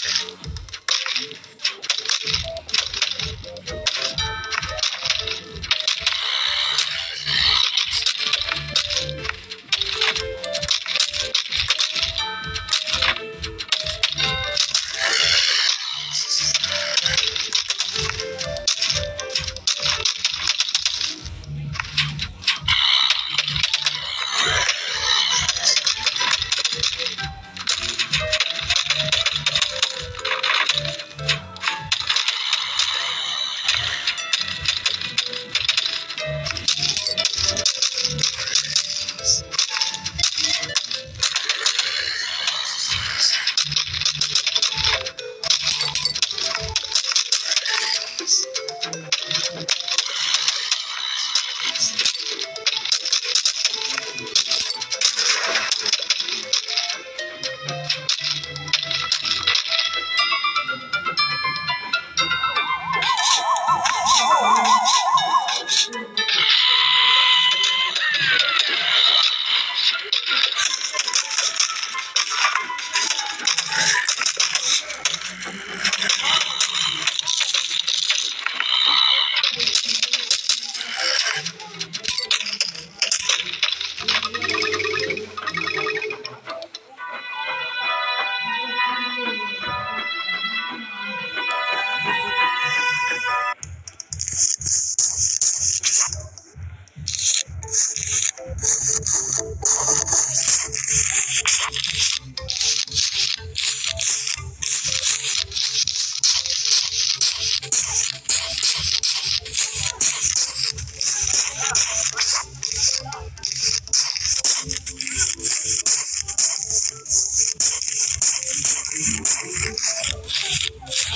Gracias.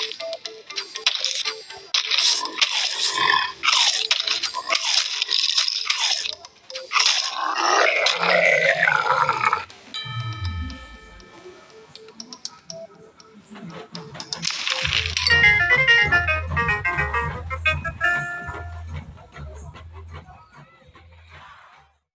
Thank you.